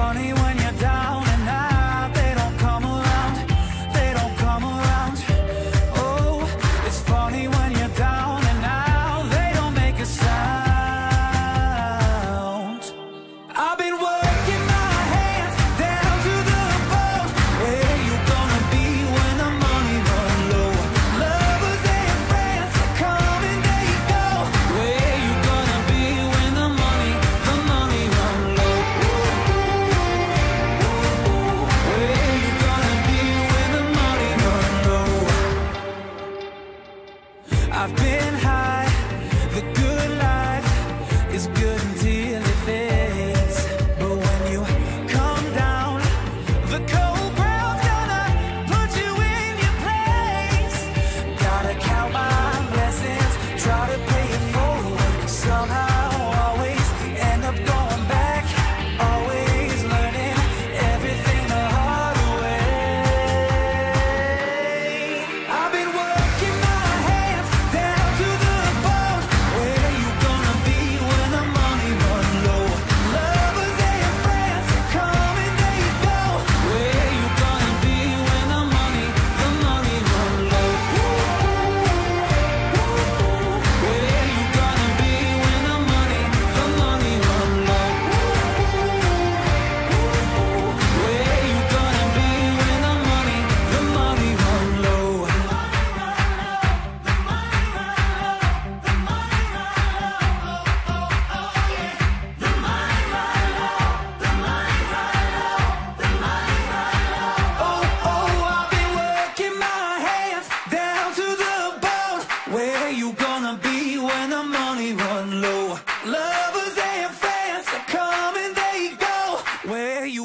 funny when you're down. I've been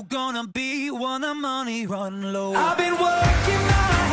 gonna be when the money run low. I've been working my